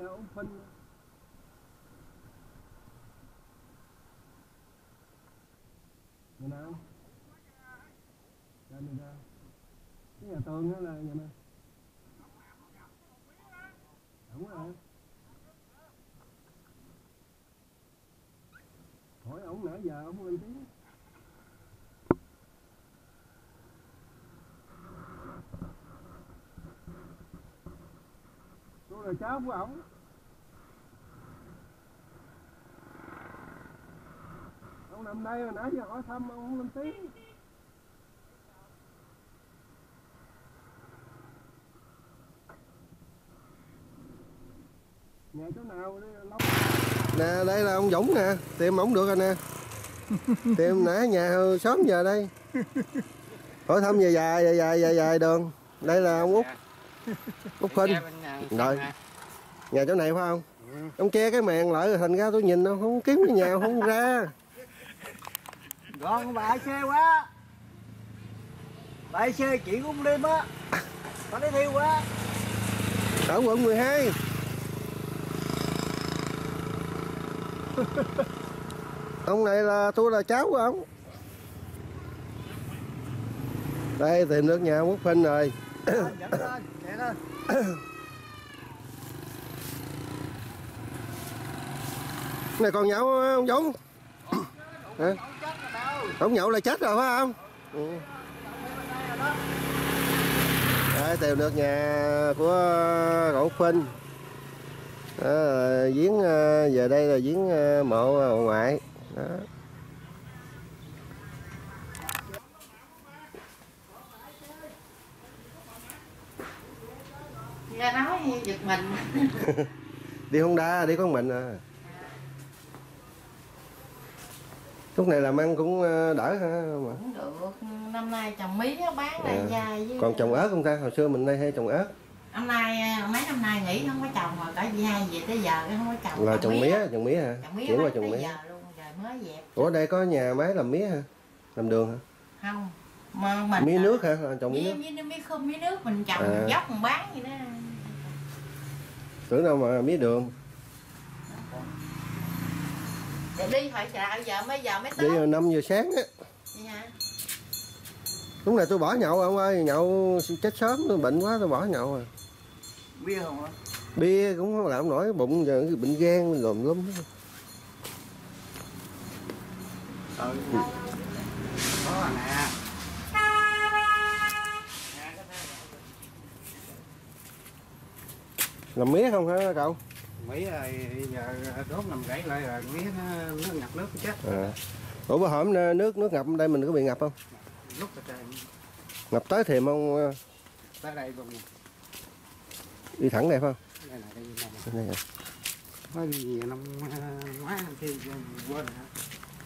nhà ông phân nhà nào? Nhà mình ra. Cái nhà tường đó là nhà nào đúng rồi. Hỏi ổng nãy giờ ổng lên tiếng tôi là cháu của ổng ông nằm đây mà nãy giờ hỏi thăm ông không lên tiếng nhà chỗ nào đây lóc. Nè đây là ông Dũng nè. Tìm ổng được rồi nè. Tìm nãy nhà sớm giờ đây. Hỏi thăm dài dài dài dài dài, dài đường. Đây là ông út. Út phinh rồi. nhà. Chỗ này phải không? Ông che cái màn lại rồi thành ra tôi nhìn nó không kiếm cái nhà không ra Ngon bà xe quá. Bà xe chuyện cũng đêm á. Bà lấy thiêu quá. Ở quận 12 ông này là tôi là cháu của ông. Đây tìm được nhà quốc phinh rồi. Dẫn lên, này còn nhậu không Dũng. Hả? Không không nhậu là chết rồi phải không? Ừ. Tìm được nhà của cậu Phinh đó, giếng ờ, về đây là giếng ờ, mộ ông ngoại. Đó. nghe nói giật mình. Đi Honda đi con mình à lúc này làm ăn cũng ờ, đỡ ha mà cũng được. Năm nay trồng mí á, bán lại À. dài với còn trồng ớt không ta? Hồi xưa mình đây hay trồng ớt. Năm nay à, mấy năm nay nghỉ không có trồng rồi cả gì hai về tới giờ cái không có trồng. Là trồng mía. trồng mía hả? Trồng mía chuyển qua trồng mía. giờ luôn rồi mới dẹp. Ủa đây có nhà máy làm mía hả? Làm đường hả? Không. Mà mình mía nước hả? Trồng mía mía, nước. mía, mía không mía nước mình trồng À. mình dốc mình bán vậy đó. Tưởng đâu mà mía đường để đi hỏi chợ giờ mấy giờ mới đi tới. rồi 5 giờ sáng á. Lúc này tôi bỏ nhậu ông ơi nhậu chết sớm tôi bệnh quá tôi bỏ nhậu rồi Bia không á bia cũng không làm nổi bụng giờ cái bệnh gan lùm lum. Ừ. Có à nè. Làm mía không hả cậu Mỹ rồi giờ đốt nằm gãy lại rồi mía nó, nó ngập nước chết. À. ủa bữa hổm nước nước ngập đây mình có bị ngập không? Lúc trời ngập. Tới thềm không tới đây vùng đi thẳng đây phải Đây này đây không đây nè. Có gì năm à, ngoái năm kia quên hả?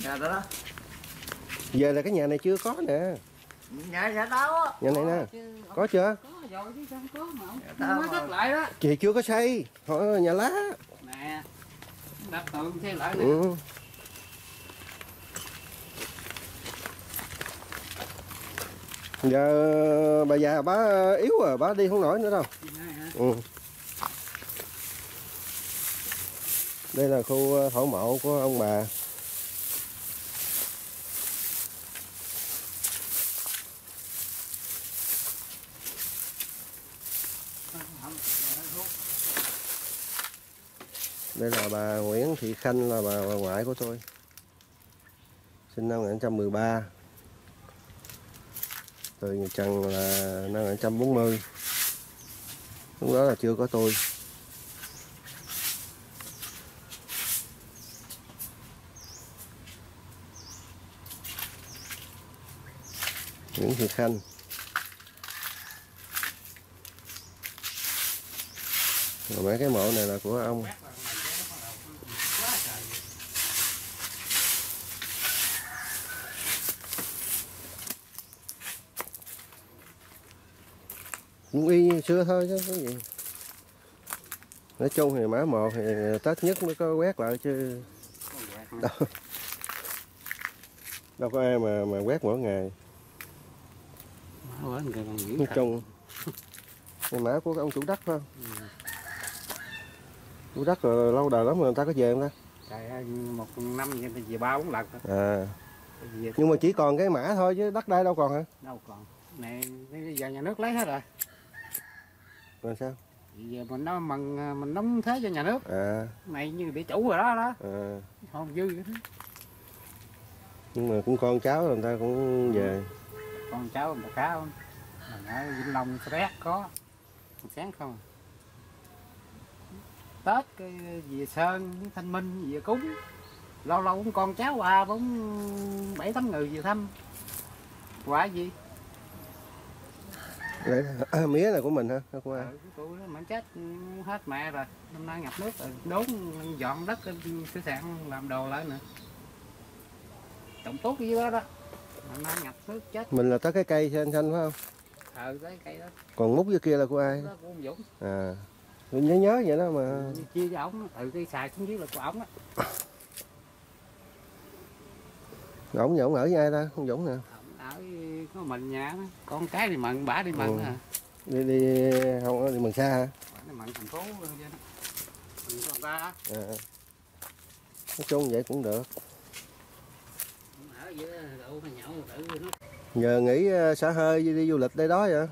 Dạ đó đó. Giờ là cái nhà này chưa có nè Nhà dạ đâu á. Nhà này nè. có chưa? Có rồi chứ có mà ông Dạ mới cất lại đó. Chị chưa có xây. Hỏi nhà lá. Nè Đập tượng xây lại nè. Ừ. giờ bà già bà yếu rồi bà đi không nổi nữa đâu. Ừ. đây là khu thổ mộ của ông bà đây là bà Nguyễn Thị Khanh là bà, bà ngoại của tôi. Sinh năm 1913 từ Nhật Trần là năm 1940 lúc đó là chưa có tôi. Nguyễn Thị Khanh. Rồi mấy cái mộ này là của ông. Cũng y như xưa thôi chứ có gì. Nói chung thì mã một thì tết nhất mới có quét lại chứ. Đâu, đâu có ai mà mà quét mỗi ngày. Nói chung cái mã của ông chủ đất phải không? Khu đất rồi lâu đời lắm rồi người ta có về không ta? Trời một năm thì về ba bốn lần thôi. à. Nhưng mà chỉ còn cái mã thôi chứ đất đai đâu còn hả? Đâu còn. Này bây giờ nhà nước lấy hết rồi rồi sao? Giờ mình nó mình mình đóng thế cho nhà nước. À. Này như địa chủ rồi đó đó. À. Không dư đó. nhưng mà cũng con cháu người ta cũng về. Con cháu một cá không mình ở vĩnh long rét có. Sáng không. À. tết cái về sơn với thanh minh về cúng. Lâu lâu cũng con cháu qua cũng bảy tám người về thăm. Quả gì Đấy, à, mía là của mình hả? Của ai? Ừ, mà chết ừ, hết mẹ rồi. Năm nay ngập nước rồi. Đốn dọn đất sửa sạn làm đồ lại nữa. Trồng tốt cái đó đó. Năm nay ngập nước chết. Mình là tới cái cây xanh xanh phải không? Ờ cái cây đó. Còn mút dưới kia là của ai? Đó của ông Dũng. À mình nhớ nhớ vậy đó mà. Chia cho ổng từ cái xài xuống dưới là của ổng á ổng nhà ổng ở với ai ta? Không dũng nè có mình nhà đó. con cái thì mận bả đi mận Ừ. à. Đi đi không đi mừng xa hả? Bả đi mận thành phố vậy đó. Mình ta. À. nói chung vậy cũng được. Nó giờ nghỉ ờ, xả hơi đi, du lịch đây đó vậy.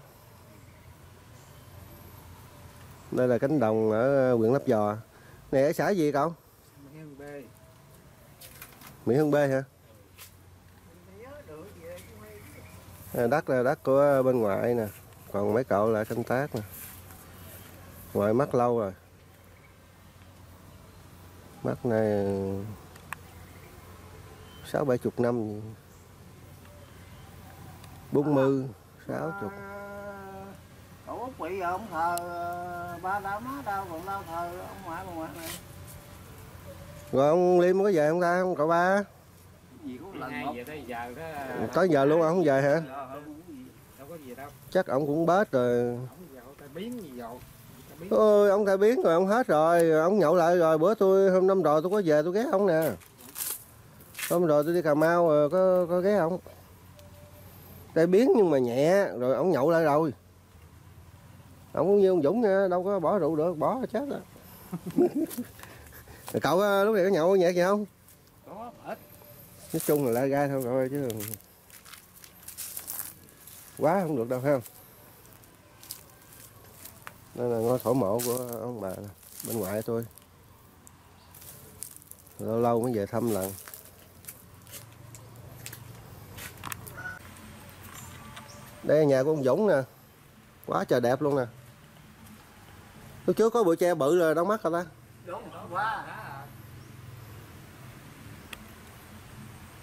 Đây là cánh đồng ở huyện Lấp Vò. Này ở xã gì cậu? Hương bê Mỹ Hưng B hả à, đất là đất của bên ngoại nè. Còn mấy cậu lại canh tác nè. Ngoại mất lâu rồi. Mất này sáu bảy chục năm bốn mươi sáu chục. Cậu Út bị giờ ông thờ ờ, ba đau má đau còn đau thờ ông ngoại bà ngoại này. Rồi ông liêm có về không ta? Không cậu ba tới giờ đó tới giờ luôn ông không về hả? chắc ông cũng bết rồi. Ôi ông thay biến rồi ông hết rồi. Ông nhậu lại rồi. Bữa tôi hôm năm rồi tôi có về tôi ghé ông nè. Hôm rồi tôi đi cà mau rồi có có ghé ông tay biến nhưng mà nhẹ rồi ông nhậu lại rồi. Ông cũng như ông dũng nha đâu có bỏ rượu được bỏ chết rồi. Cậu á, lúc này có nhậu nhẹ gì không nói chung là la gai thôi rồi chứ quá không được đâu phải không? Đây là ngôi thổ mộ của ông bà bên ngoại tôi. Lâu lâu mới về thăm lần. Đây là nhà của ông Dũng nè. Quá trời đẹp luôn nè. Lúc trước có bụi tre bự rồi, đóng mắt rồi ta. Đúng quá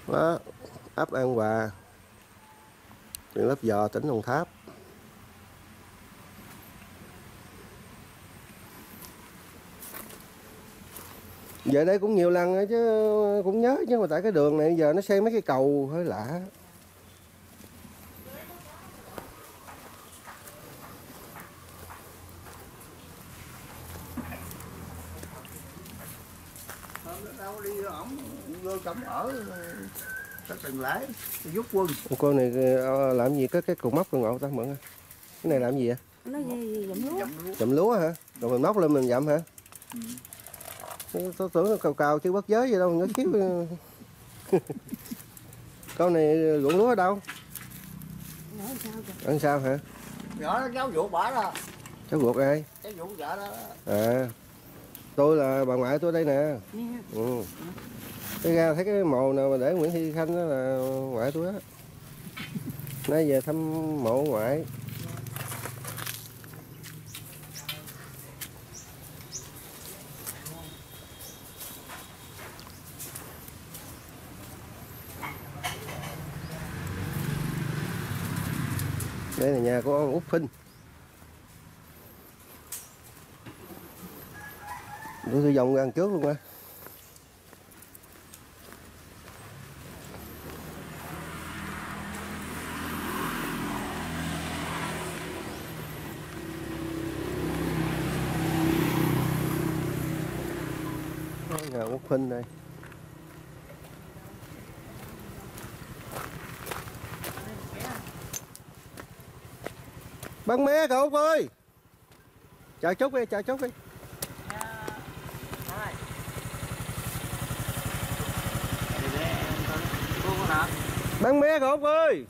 đó ấp An Hòa. Huyện Lấp Vò tỉnh Đồng Tháp. Về đây cũng nhiều lần rồi chứ, cũng nhớ chứ, mà tại cái đường này giờ nó xây mấy cái cầu hơi lạ. Đâu đi ổng vô cổng ở có từng lễ giúp quân. Cô này ờ, làm gì? Có cái cục móc con ngộ ta mượn cái này làm gì vậy? Nó gì? Dặm lúa. Dặm lúa. Hả? Rồi mình móc lên mình dặm hả? Tôi tưởng nó cào cào chứ bất giới gì đâu nhỏ xíu. Con này ruộng lúa ở đâu? Nói sao kìa. Ăn sao hả? Nhỏ nó giáo vụ bả đó. Cháu ruột ai? Giáo vụ vợ đó. À tôi là bà ngoại tôi đây nè. Ừ. cái ra thấy cái mồ nào mà để Nguyễn Thị Khanh đó là ngoại tôi á. Nay về thăm mộ ngoại. Đây là nhà của ông Út Phinh tôi tôi vòng ăn trước luôn á. Đó, quốc Phinh đây. Bắn mé cậu ơi chào chút đi chào chút đi Cô con nợ bán mé không ơi.